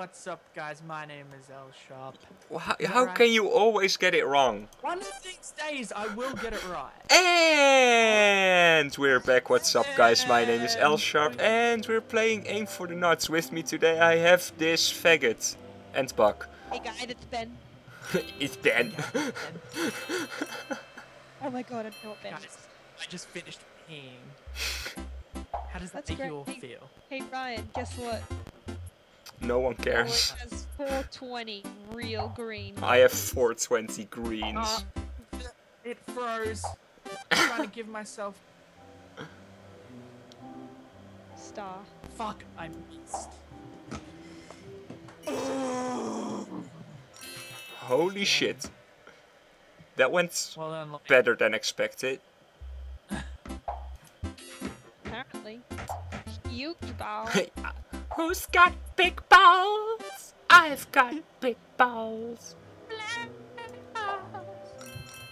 what's up, guys? My name is L Sharp. Well, how, how can you always get it wrong? One of these days, I will get it right. And we're back. What's up, guys? My name is L Sharp, and we're playing Aim for the Nuts. With me today, I have this faggot and Buck. Hey guys, it's Ben. it's Ben. Oh my god, I know what Ben Guys. I just finished peeing. How does that That's make you all great. feel? Hey Ryan, guess what? No one cares. it has 420 real green. I have 420 greens. Uh, it froze. I'm trying to give myself. Star. Fuck, I missed. Holy shit. That went Well done, Lo- better than expected. Apparently. Huge ball. Who's got big balls? I've got big balls.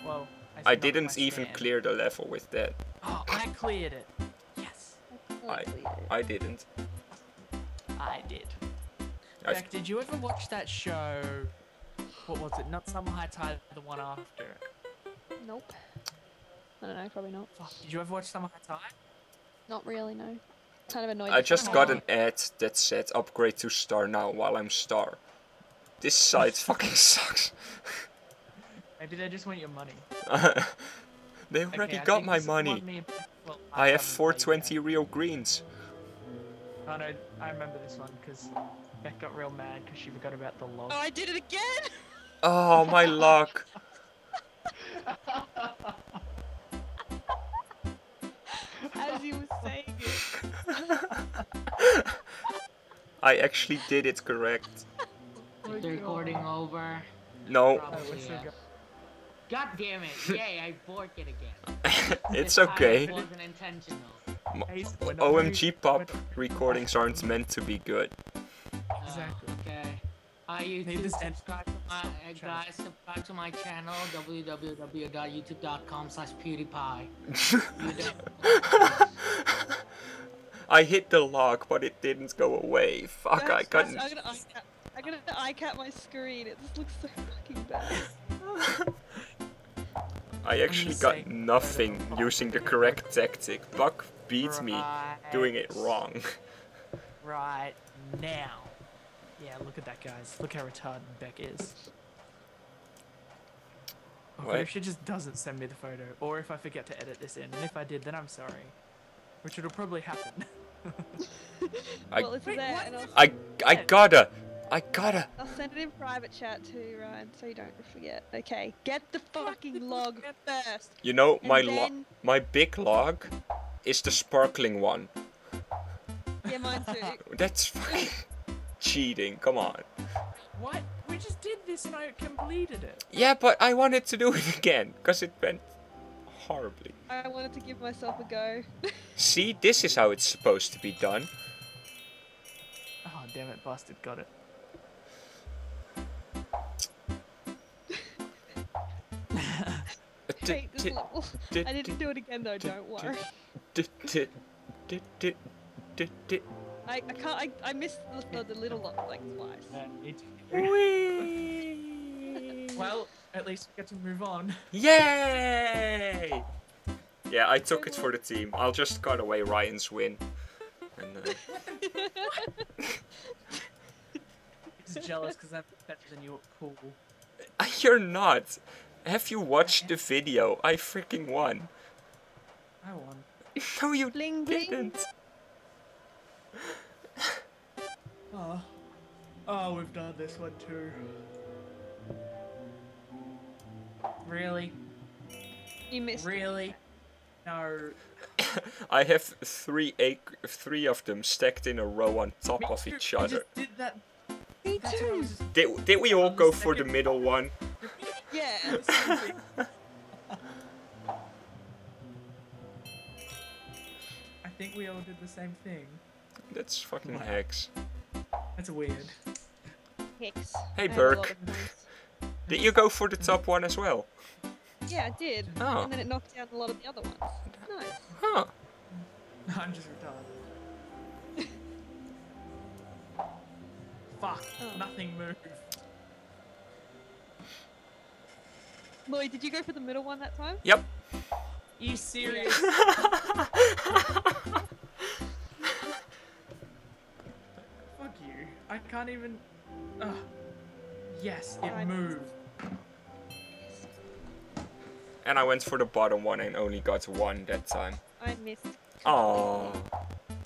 Whoa. I knocked my didn't even stand. clear the level with that. Oh, I cleared it. Yes, I, I didn't. I did. I- Beck, did you ever watch that show? What was it? Not Summer Heights High, the one after. Nope. I don't know, probably not. Fuck, did you ever watch Summer Heights High? Not really, no. Kind of annoyed. I just for got an ad that said upgrade to star now while I'm star. This site fucking sucks. Maybe they just want your money. they already I got my this is one money. me well, I have haven't played 420 real greens. that. Oh no, I remember this one because Beck got real mad because she forgot about the log. Oh, I did it again! Oh, my luck. As you were saying it. I actually did it correct. Is the recording over? No, Oh, Yeah. God damn it! Yay, I borked it again. it's okay. It wasn't intentional. Hey, OMG pop we're- recordings aren't meant to be good. Exactly. Uh, okay. Uh, YouTube, subscribe to my, uh, guys, subscribe to my channel, www.youtube.com slash PewDiePie. You don't- I hit the log, but it didn't go away. Fuck, I Guys, guys, couldn't. I'm gonna eye cap. I'm gonna eye cap my screen. It just looks so fucking bad. I actually got nothing using the correct tactic. Buck beat me doing it wrong. Right now. Yeah, look at that, guys. Look how retarded Beck is. Okay, What? if she just doesn't send me the photo, or if I forget to edit this in, and if I did, then I'm sorry. Which it'll probably happen. I- well, Wait, there, and I'll, I I gotta. I gotta. I'll send it in private chat too, Ryan, so you don't forget. Okay, get the fucking log first. You know And my lo- then- my big log is the sparkling one. Yeah, mine too. That's fucking cheating. Come on. what? We just did this and I completed it. Yeah, but I wanted to do it again because it went horribly. I wanted to give myself a go. See, this is how it's supposed to be done. Oh, damn it, busted. Got it. Hate this level. I didn't do it again though. Don't worry. I, I can't. I, I missed the, the, the little log like twice. Uh, well, at least we get to move on. Yay! Yeah, I took it for the team. I'll just cut away Ryan's win. And, uh, He's jealous because I'm better than you at pool. you're not. Have you watched the video? I freaking won. I won. No, you Bling bling. didn't. Oh. Oh, we've done this one too. Really? You missed. it. Really? No. I have three ac- three of them stacked in a row on top Me of too, each I other. just did that. Me That's too. Did, did we all on the go for the middle one? Yeah. the same thing. I think we all did the same thing. That's fucking hex. That's weird. Hex. Hey, I Burke. Lot of those. Did you go for the top one as well? Yeah, I did. Oh. And then it knocked down a lot of the other ones. Nice. Huh. I'm just retarded. Fuck. Oh. Nothing moved. Lloyd, did you go for the middle one that time? Yep. you serious? Fuck you. I can't even. Ugh. Yes, it moved. And I went for the bottom one and only got one that time. I missed. Oh.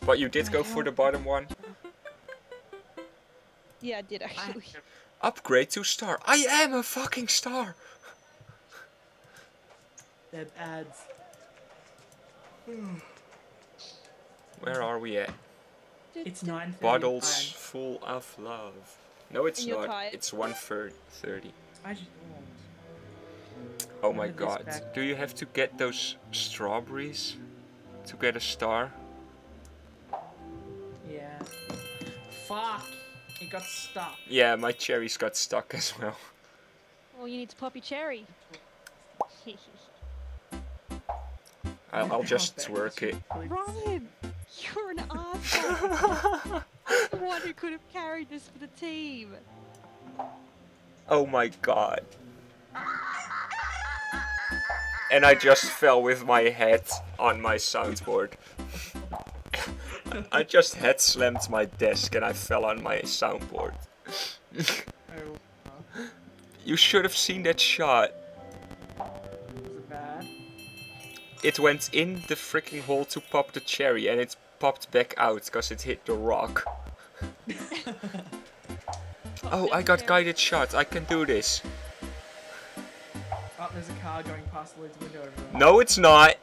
But you did I go for the bottom one? Yeah, I did I actually. Upgrade to star. I am a fucking star. That ads. Where are we at? It's 9 Bottles full of love. No, it's not. tired? It's 130. I just. Oh Oh my Look at this god. back. Do you have to get those strawberries to get a star? Yeah. Fuck. It got stuck. Yeah, my cherries got stuck as well. Well, you need to pop your cherry. I'll, I'll just Back twerk it. Ryan, you're an arsehole. I'm the one who could have carried this for the team. Oh my god. And I just fell with my head on my soundboard. I just head slammed my desk and I fell on my soundboard. You should have seen that shot. it? It went in the freaking hole to pop the cherry and it popped back out because it hit the rock. Oh, I got guided shot. I can do this. There's a car going past Lloyd's window over there. No, it's not.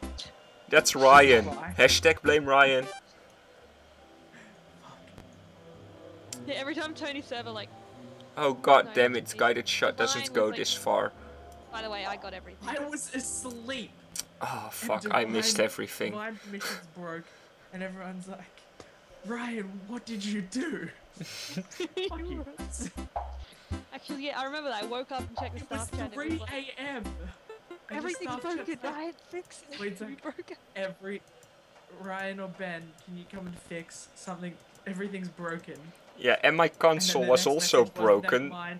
That's Ryan. Why? Hashtag blame Ryan. Yeah, every time Tony Server, like, Oh god No, damn it's it, me. guided shot doesn't go like- this far. by the way, I got everything. I was asleep. Oh fuck, I missed Divine- everything. My missions broke, and everyone's like, Ryan, what did you do? Fuck you. Actually, yeah, I remember that. I woke up and checked the It was staff chat. it 3 was like, a.m. And Everything's staff chat broken, said, Ryan. Fix it. Wait, Zach. You broke it. Every Ryan or Ben, can you come and fix something? Everything's broken. Yeah, and my console the was also message was, broken. Never mind,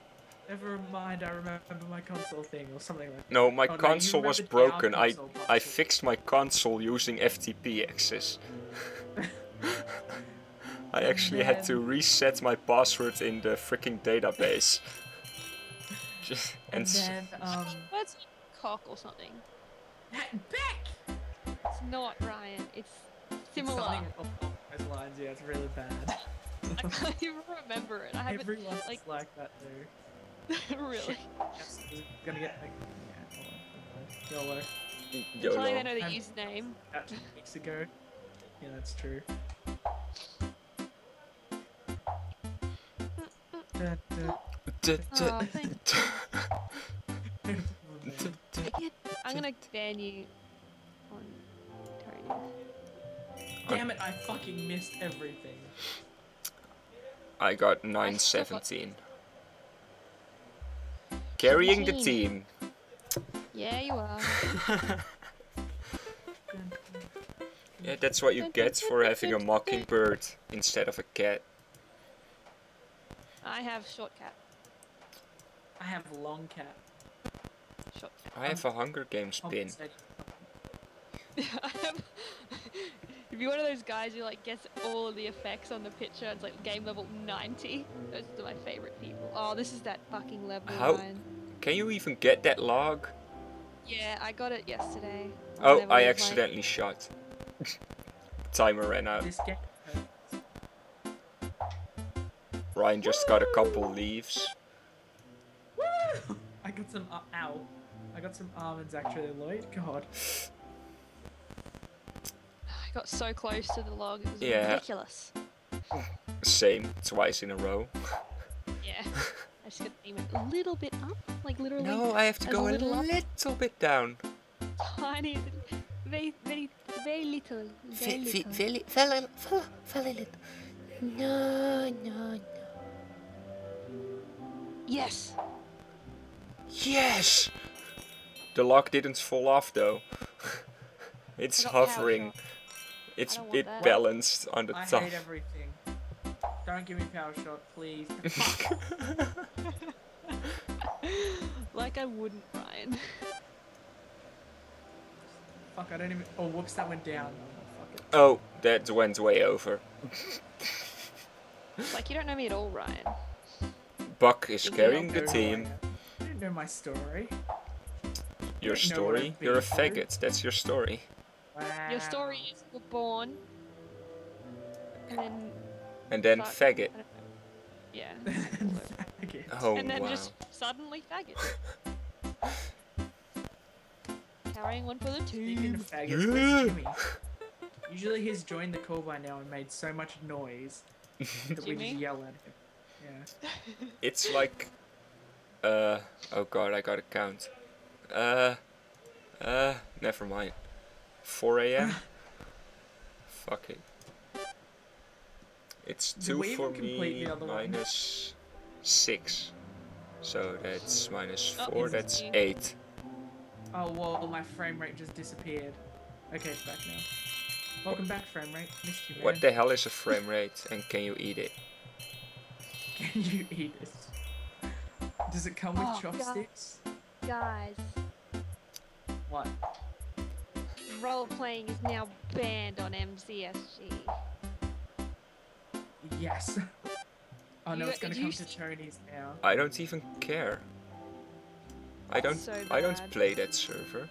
never mind, I remember my console thing or something like that. No, my Oh, no, console was broken. I console I part. fixed my console using FTP access. I actually had to reset my password in the freaking database. Just, and And then, um, What's cock or something? that Beck! It's not Ryan. It's It's similar. Something along those lines, yeah, it's really bad. I can't even remember it. I haven't Everyone's like like that too. really. Yes, it's gonna get like, yeah, hold on, hold on. YOLO. Until I know the username. Two weeks ago. Yeah, that's true. Oh, thank d- da. d- I'm gonna ban you on Tony. Damn it, I fucking missed everything. I got 917. Carrying the team. Yeah, you are. Yeah, that's what you get for having a mockingbird instead of a cat. I have short cat. I have long cat. Short cat. I have a Hunger Games Oh, pin. it's like- I have. if you're one of those guys who like gets all of the effects on the picture, it's like game level 90. Those are my favorite people. Oh, this is that fucking level How- line. Can you even get that log? Yeah, I got it yesterday. Oh, I it was, like- accidentally shot. Timer ran out. Ryan just got a couple leaves. Woo! I got some. Uh, ow. I got some almonds actually, Lloyd. God. I got so close to the log, it was Yeah. ridiculous. Same, twice in a row. Yeah. I just got to aim it a little bit up, like literally No, I have to go a little up. little bit down. tiny, very, very, very little. Very little. Very, very, very, very little. No, no, no. Yes. Yes! The lock didn't fall off though. it's I power hovering. It's don't it that. balanced on the I top. hate everything. Don't give me power shot, please. like I wouldn't, Ryan. Fuck, I don't even. Oh, whoops, that went down. Oh, fuck it. Oh, that went way over. like you don't know me at all, Ryan. Buck is Is carrying the team. know- You don't know my story. Your don't know what story? You're a been through. faggot. That's your story. Your story Wow. is you're born, and then And then fuck, faggot. I don't know. Yeah. Okay. Oh and then wow. just suddenly faggot. Carrying one for the team. faggots, where's Jimmy? Usually he's joined the call by now and made so much noise that we just yell at him. It's like, uh, oh god, I gotta count. Uh, uh, never mind. 4 a.m. Fuck it. It's two for me minus six, so that's minus Oh, four. it's That's eight. Oh, well, my frame rate just disappeared. Okay, it's back now. Welcome back, frame rate. Missed you, man. What the hell is a frame rate, and can you eat it? Can you eat it? Does it come with Oh, chopsticks? Guys, What? role playing is now banned on MCSG. Yes. Oh no, You- it's gonna come to see- Tony's now. I don't even care. I don't. So I don't play that server.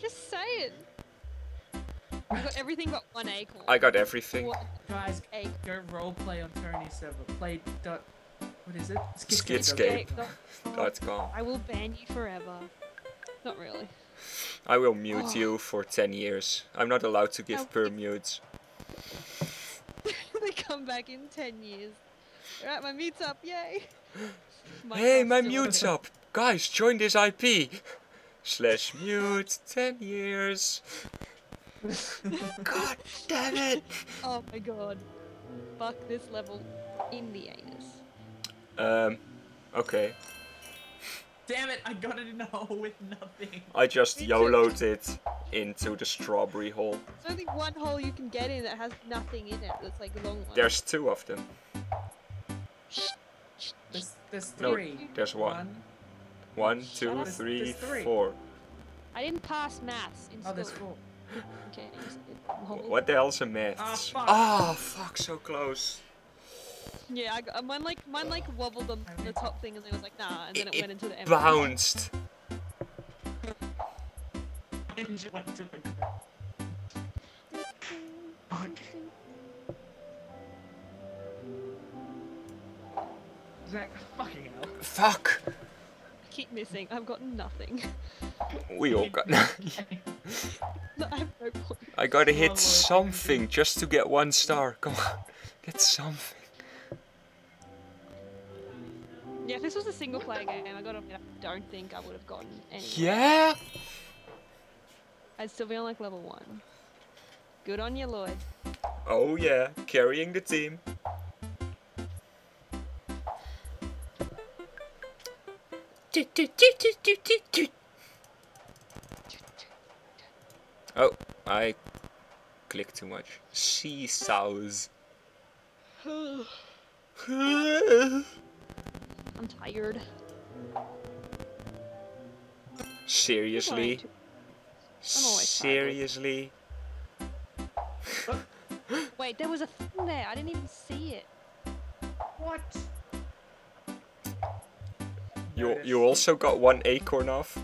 Just say it. You got everything but one acorn. I got everything. One Guys, go roleplay on Tony's server. Play dot. What is it? Skitscape. Dot- Dot com. I will ban you forever. Not really. I will mute Oh. you for 10 years. I'm not allowed to give permutes. they come back in 10 years. Alright, my mute's up, yay! hey, my mute's okay. up! Guys, join this IP! Slash mute 10 years. God damn it! Oh my god. Fuck this level in the anus. Um, okay. Damn it! I got it in a hole with nothing. I just Me too. YOLO'd it into the strawberry hole. There's only one hole you can get in that has nothing in it that's like a long one. There's two of them. There's, there's three. No, there's one. One, two, up. There's- three, there's three. four. I didn't pass maths in Oh, school. there's four. Okay, I just did the whole- What the hell's a maths? Ah, fuck. Ah, fuck, so close. Yeah, I got, mine like mine like wobbled on the top thing and then I was like nah, and then it, It- went into the it bounced. Ninja went to the ground. Zach, fucking hell. Fuck. I keep missing. I've got nothing. We all got. No, I have no point. I gotta hit something just to get one star. Come on, get something. Yeah, if this was a single player game, I gotta admit, I don't think I would have gotten any. Yeah. I'd still be on like level one. Good on you, Lloyd. Oh yeah, carrying the team. Oh, I clicked too much. Seesaws. I'm tired. Seriously? I'm always tired. Seriously? Wait, there was a thing there. I didn't even see it. What? You you also got one acorn off?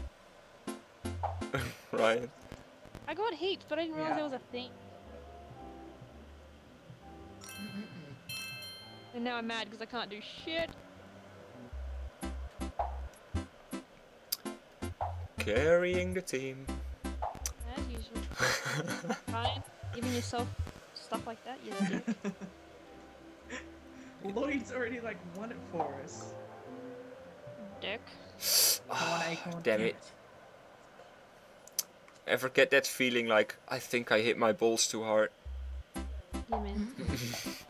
Ryan. I got heaps, but I didn't realize Yeah. there was a thing. And now I'm mad because I can't do shit. Carrying the team. As usual. Ryan, giving yourself stuff like that, you dick. Lloyd's already like won it for us. dick. Ah, One acorn. damn it. Ever get that feeling like I think I hit my balls too hard? Yeah, man.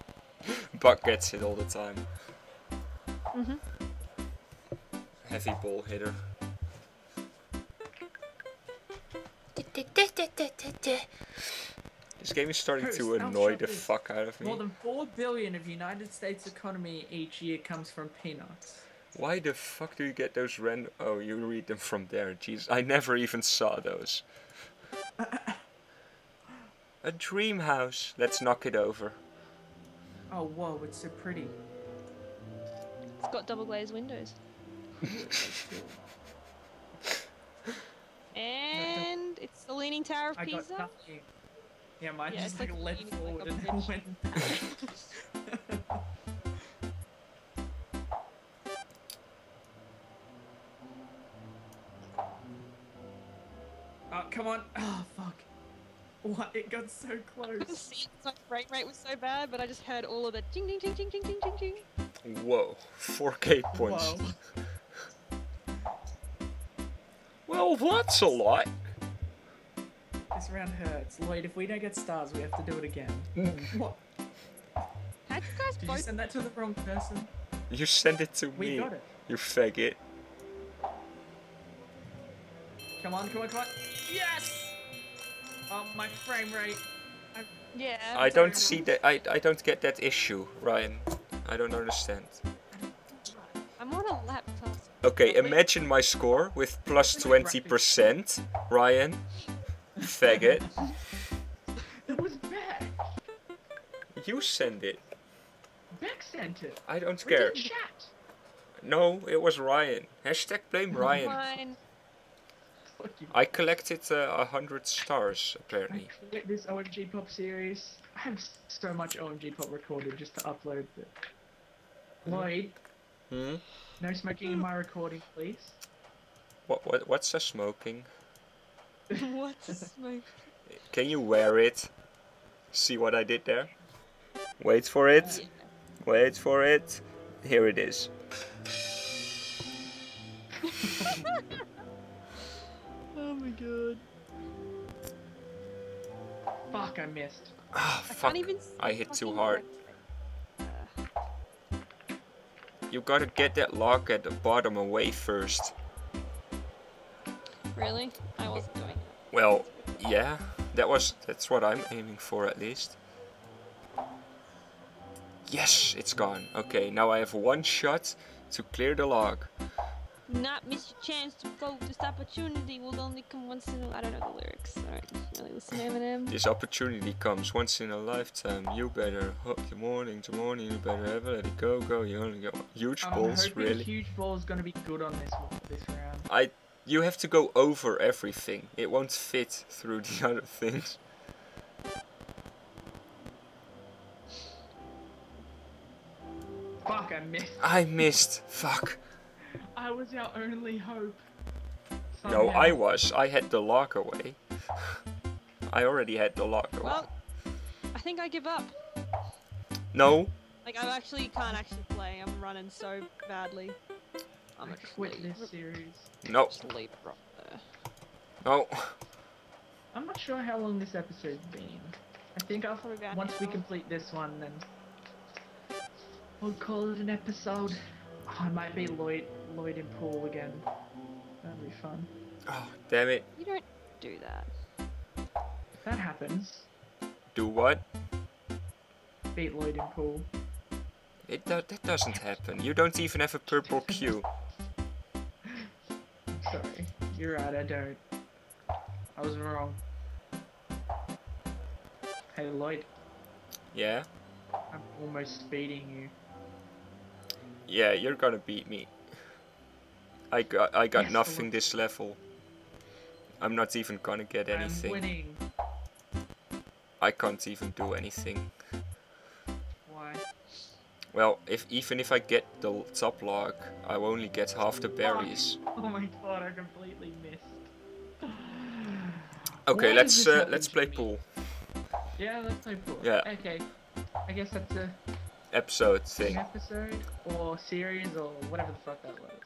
Buck gets it all the time. Mhm. Heavy ball hitter. This This game is starting Chris, to annoy the fuck out of me. More than four billion of United States economy each year comes from peanuts. Why the fuck do you get those random? Oh, you read them from there. Jeez, I never even saw those. A dream house. Let's knock it over. Oh whoa, it's so pretty. It's got double glazed windows. And it's the Leaning Tower of I Pisa. Yeah, mine Yeah, just like, like led leaning like forward a and then went What? It got so close. see it 'cause my frame rate was so bad, but I just heard all of the ding ding ding ding ding ding ding ding. Whoa, 4k points. Whoa. Well, that's a lot. This round hurts. Lloyd, if we don't get stars, we have to do it again. Mm. what? How'd you guys Did you send that to the wrong person? You send it to We me. got it. You faggot. Come on, come on, come on. Yes! Oh, my frame rate. I, Yeah. I don't see that. I I don't get that issue, Ryan. I don't understand. I'm on a laptop. Okay, imagine my score with plus 20%, Ryan. Faggot. it was Beck. You send it. Beck sent it. I don't We care. did chat. No, it was Ryan. Hashtag blame Ryan. Fine. Fuck you. I collected uh, a hundred stars, I apparently. quit this OMG Pop series. I have so much OMG Pop recorded just to upload it. Lloyd, Hmm? no smoking in my recording, please. What, what, what's a smoking? What's a smoke? Can you wear it? See what I did there? Wait for it. Wait for it. Here it is. My god. Fuck, I missed. Ah, I fuck. can't even. see I hit too hard. Uh, You gotta get that lock at the bottom away first. really? I wasn't doing it. Well, yeah. That was that's what I'm aiming for at least. Yes, it's gone. Okay, now I have one shot to clear the log. Not miss your chance to go. This opportunity will only come once in a. I don't know the lyrics. Alright, really listen to Eminem. This opportunity comes once in a lifetime. You better hook the morning to morning. You better ever let it go, go. You only get one. huge I'm balls, really. huge ball is gonna be good on this this round. I. You have to go over everything. It won't fit through the other things. Fuck, I missed. I missed. Fuck. I was our only hope. No, I was. I had the lock away. I already had the lock away. Well, I think I give up. No. Like I actually can't actually play. I'm running so badly. I'm I gonna quit leave, this series. No. just leave it right there. No. I'm not sure how long this episode's been. I think I'll Probably once an we complete this one, then we'll call it an episode. Oh, I might be Lloyd Lloyd in pool again. That'd be fun. Oh, damn it. You don't do that. If that happens, Do what? beat Lloyd in pool. It do- that doesn't happen. You don't even have a purple Q. Sorry, you're right. I don't. I was wrong. Hey Lloyd, Yeah? I'm almost beating you. Yeah, you're gonna beat me. I got I got Yes, nothing this level. I'm not even gonna get I'm anything. winning. I can't even do anything. Why? Well, if even if I get the top log, I will only get half the berries. Oh my god, I completely missed. Okay, Why let's uh, let's play pool. Yeah, let's play pool. Yeah. Okay. I guess that's a Episode an thing. episode or series or whatever the fuck that was.